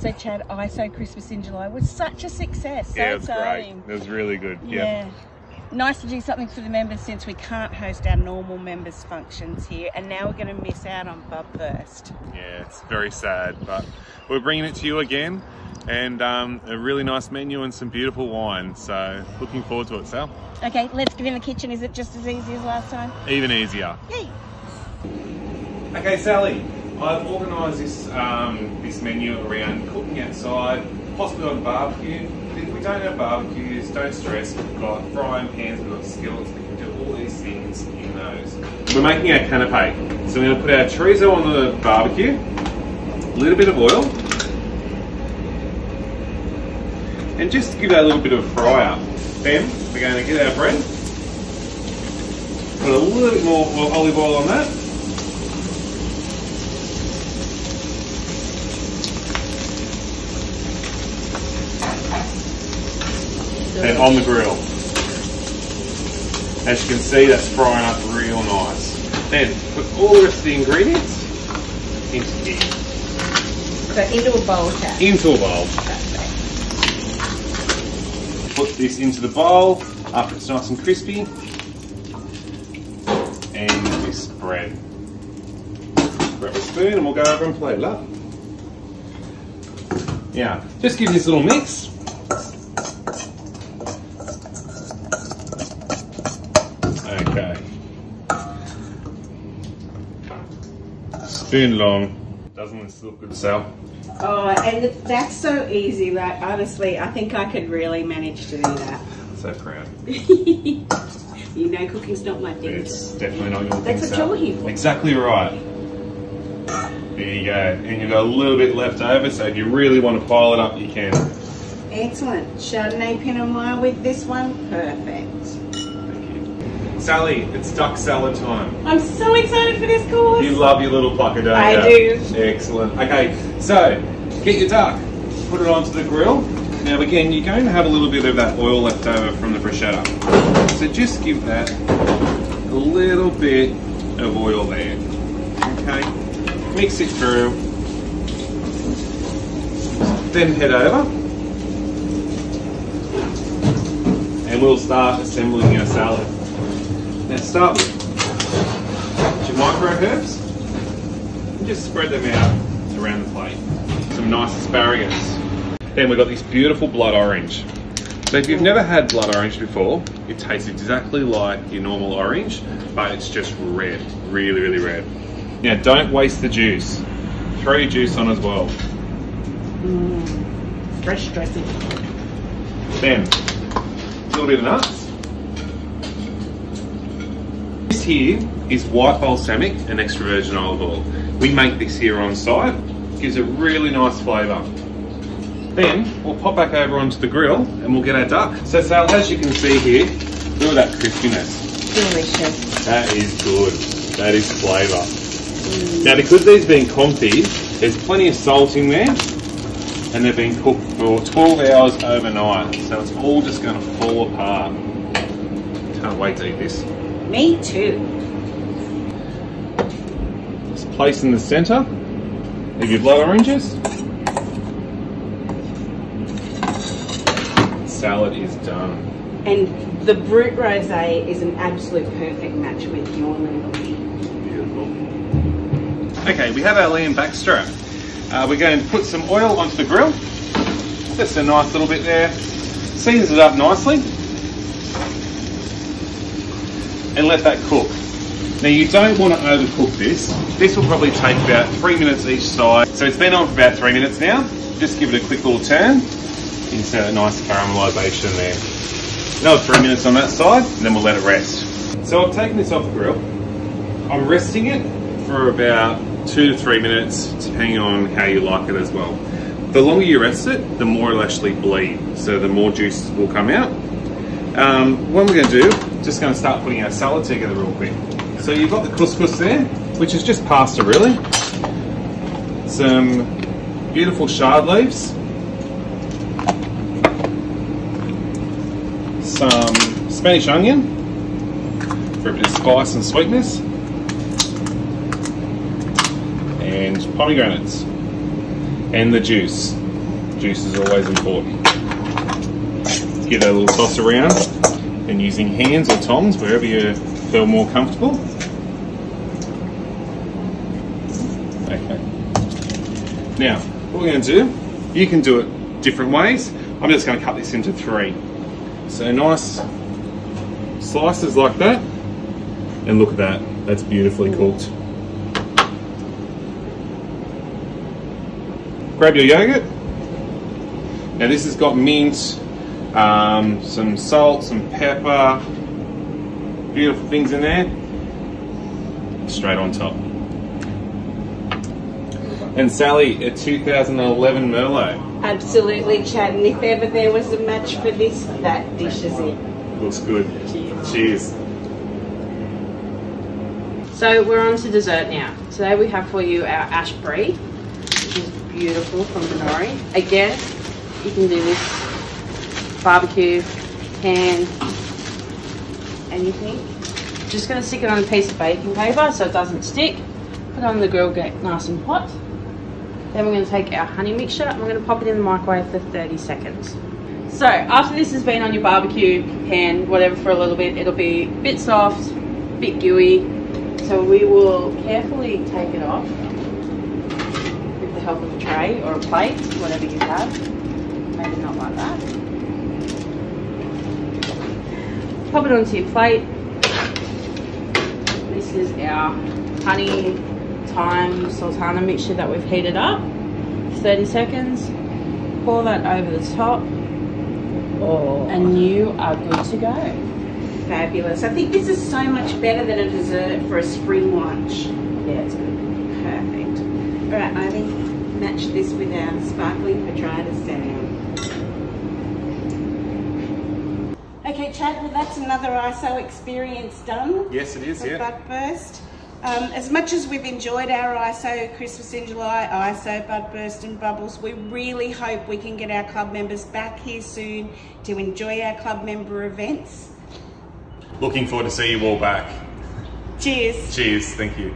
So Chad, ISO Christmas in July was such a success. So yeah, it was exciting. great. It was really good. Yeah. Yeah. Nice to do something for the members since we can't host our normal members functions here and now we're going to miss out on Budburst. Yeah, it's very sad, but we're bringing it to you again, and um, a really nice menu and some beautiful wine. So looking forward to it, Sal. Okay, let's get in the kitchen. Is it just as easy as last time? Even easier. Yay! Okay, Sally, I've organised this um, this menu around cooking outside, possibly on barbecue. But if we don't have barbecues, don't stress. We've got frying pans, we've got skillets. We can do all these things in those. We're making our canapé, so we're going to put our chorizo on the barbecue, a little bit of oil, and just give that a little bit of a fry up. Then we're going to get our bread, put a little bit more olive oil on that. And on the grill. As you can see, that's frying up real nice. Then put all the rest of the ingredients into here, So into a bowl, into a bowl. Put this into the bowl after it's nice and crispy, and this bread. Grab a spoon and we'll go over and plate it up. Yeah, just give this a little mix. Okay. Spoon long. Doesn't this look good, Sal? Oh, and that's so easy. Like honestly, I think I could really manage to do that. So proud. you know, cooking's not my thing. It's definitely not your thing, That's what Sal. you're here for. Exactly right. There you go. And you've got a little bit left over, so if you really want to pile it up, you can. Excellent. Chardonnay Pinot Noir with this one, perfect. Thank you. Sally, it's duck salad time. I'm so excited for this course. You love your little plucker, don't I you? do. Excellent. Okay, so get your duck, put it onto the grill. Now again, you're going to have a little bit of that oil left over from the bruschetta. So just give that a little bit of oil there. Okay, mix it through. Then head over. And we'll start assembling our salad. Now start with your micro herbs and just spread them out around the plate. Some nice asparagus. Then we've got this beautiful blood orange. So if you've never had blood orange before, it tastes exactly like your normal orange, but it's just red, really, really red. Now don't waste the juice. Throw your juice on as well. Mm, fresh dressing. Then a little bit of nuts. This here is white balsamic and extra virgin olive oil. We make this here on site. Gives a really nice flavour. Then we'll pop back over onto the grill and we'll get our duck. So Sal, as you can see here, look at that crispiness. Delicious. That is good. That is flavour. Now because these have been confit, there's plenty of salt in there and they've been cooked for 12 hours overnight. So it's all just going to fall apart. Can't wait to eat this. Me too. Just place in the centre of your blood oranges. Salad is done. And the Brut Rosé is an absolute perfect match with your little Beautiful. Okay, we have our lamb backstrap. Uh, we're going to put some oil onto the grill. Just a nice little bit there. Seasons it up nicely. And let that cook. Now you don't want to overcook this. This will probably take about three minutes each side. So it's been on for about three minutes now. Just give it a quick little turn. Insert a nice caramelisation there. Another three minutes on that side, and then we'll let it rest. So I've taken this off the grill. I'm resting it for about two to three minutes, depending on how you like it as well. The longer you rest it, the more it'll actually bleed, so the more juice will come out. Um, what we're going to do, just going to start putting our salad together real quick. So you've got the couscous there, which is just pasta really. Some beautiful chard leaves. Some Spanish onion for a bit of spice and sweetness. And pomegranates. And the juice. juice is always important. Give that a little toss around and using hands or tongs wherever you feel more comfortable. Okay. Now, what we're going to do, you can do it different ways. I'm just going to cut this into three. So nice slices like that. And look at that, that's beautifully cooked. Grab your yogurt. Now this has got mint, um, some salt, some pepper, beautiful things in there. Straight on top. And Sally, a 2011 Merlot. Absolutely, Chad. And if ever there was a match for this, that dish is it. Looks good. Cheers. Cheers. So we're on to dessert now. Today we have for you our ash brie, which is beautiful from Binnorie. Again, you can do this barbecue, pan, anything. Just gonna stick it on a piece of baking paper so it doesn't stick. Put on the grill, get nice and hot. Then we're gonna take our honey mixture and we're gonna pop it in the microwave for 30 seconds. So after this has been on your barbecue pan, whatever for a little bit, it'll be a bit soft, a bit gooey. So we will carefully take it off with the help of a tray or a plate, whatever you have. Maybe not like that. Pop it onto your plate. This is our honey thyme sultana mixture that we've heated up. 30 seconds. Pour that over the top Oh. and you are good to go. Fabulous. I think this is so much better than a dessert for a spring lunch. Yeah, it's good. Perfect. All right, Ivy, match this with our sparkling Pedrada Samuel. Chad, well that's another ISO experience done. Yes, it is, yeah. Budburst. Um, as much as we've enjoyed our ISO Christmas in July, ISO Budburst and Bubbles, we really hope we can get our club members back here soon to enjoy our club member events. Looking forward to see you all back. Cheers. Cheers, thank you.